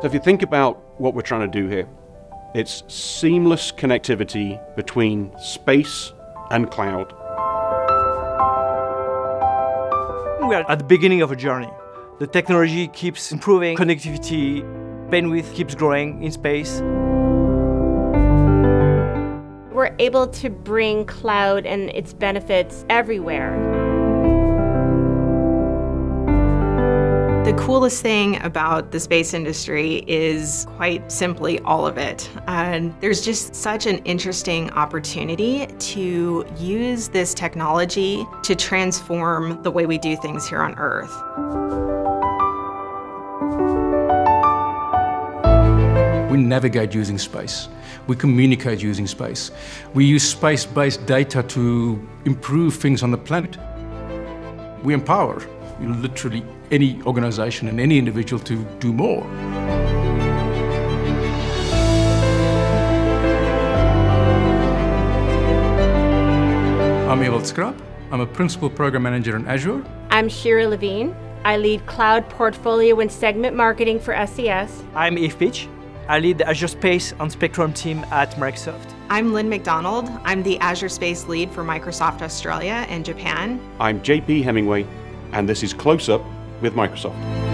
So if you think about what we're trying to do here, it's seamless connectivity between space and cloud. We are at the beginning of a journey. The technology keeps improving, connectivity, bandwidth keeps growing in space. We're able to bring cloud and its benefits everywhere. The coolest thing about the space industry is quite simply all of it. And there's just such an interesting opportunity to use this technology to transform the way we do things here on Earth. We navigate using space. We communicate using space. We use space-based data to improve things on the planet. We empower literally any organization and any individual to do more. I'm Ewald Schrap. I'm a Principal Program Manager in Azure. I'm Shira Levine. I lead Cloud Portfolio and Segment Marketing for SES. I'm Eve Pitch. I lead the Azure Space and Spectrum team at Microsoft. I'm Lynn McDonald. I'm the Azure Space Lead for Microsoft Australia and Japan. I'm JP Hemingway, and this is Close Up with Microsoft.